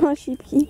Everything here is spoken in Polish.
Ma sipki.